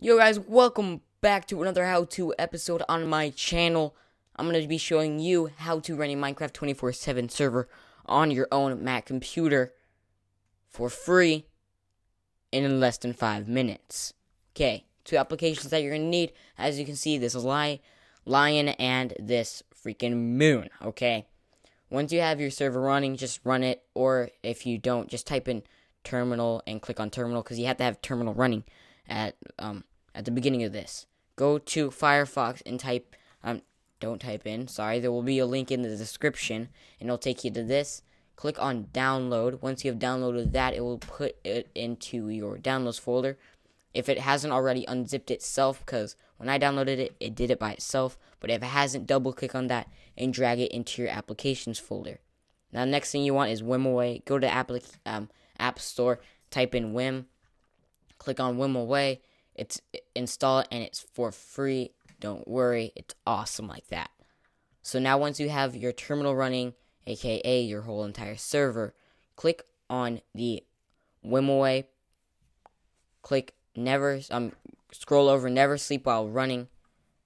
Yo guys, welcome back to another how-to episode on my channel. I'm going to be showing you how to run a Minecraft 24-7 server on your own Mac computer for free in less than 5 minutes. Okay, two applications that you're going to need. As you can see, this is Lion and this freaking Moon, okay? Once you have your server running, just run it, or if you don't, just type in terminal and click on terminal because you have to have terminal running at um at the beginning of this. Go to Firefox and type um don't type in, sorry, there will be a link in the description and it'll take you to this. Click on download. Once you have downloaded that, it will put it into your downloads folder. If it hasn't already unzipped itself, because when I downloaded it, it did it by itself. But if it hasn't, double click on that and drag it into your applications folder. Now, the next thing you want is Wimoweh. Go to applic um, App Store, type in Wim, click on Wimoweh. It's install it and it's for free. Don't worry, it's awesome like that. So now once you have your terminal running, aka your whole entire server, click on the Wimoweh. Click never um scroll over never sleep while running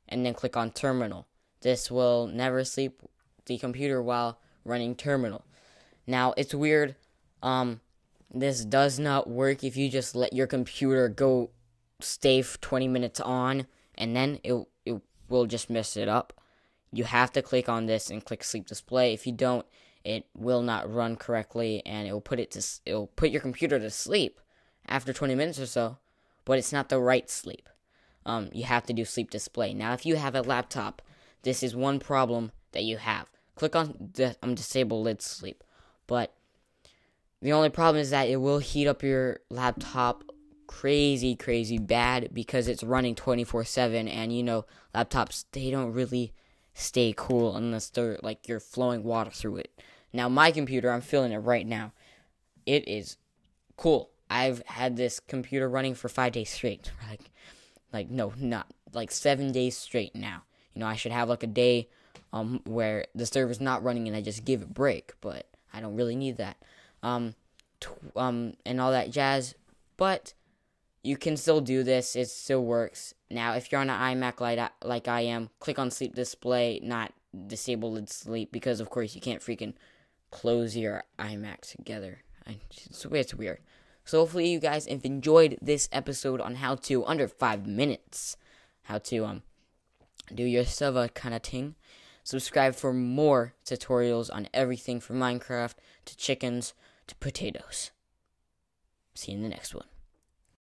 and then click on terminal. This will never sleep the computer while running terminal. Now it's weird um this does not work if you just let your computer go stay for 20 minutes on and then it, it will just mess it up. You have to click on this and click sleep display. If you don't, it will not run correctly and it will put it to it will put your computer to sleep after 20 minutes or so, but it's not the right sleep. Um, you have to do sleep display. Now, if you have a laptop, this is one problem that you have. Click on the um, disable lid sleep, but the only problem is that it will heat up your laptop crazy, crazy bad because it's running 24 7. And you know, laptops, they don't really stay cool unless they're like you're flowing water through it. Now, my computer, I'm feeling it right now. It is cool. I've had this computer running for five days straight. Like, like no, not like seven days straight now. You know, I should have like a day um where the server's not running and I just give it break, but I don't really need that um, um, and all that jazz. But you can still do this. It still works. Now, if you're on an iMac like, like I am, click on sleep display, not disable sleep, because of course you can't freaking close your iMac together. It's, it's weird. So hopefully you guys have enjoyed this episode on how to under five minutes, how to um do your server kind of thing. Subscribe for more tutorials on everything from Minecraft to chickens to potatoes. See you in the next one.